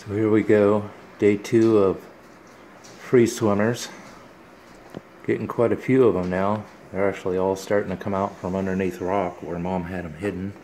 So here we go, day two of free swimmers. Getting quite a few of them now. They're actually all starting to come out from underneath rock where mom had them hidden.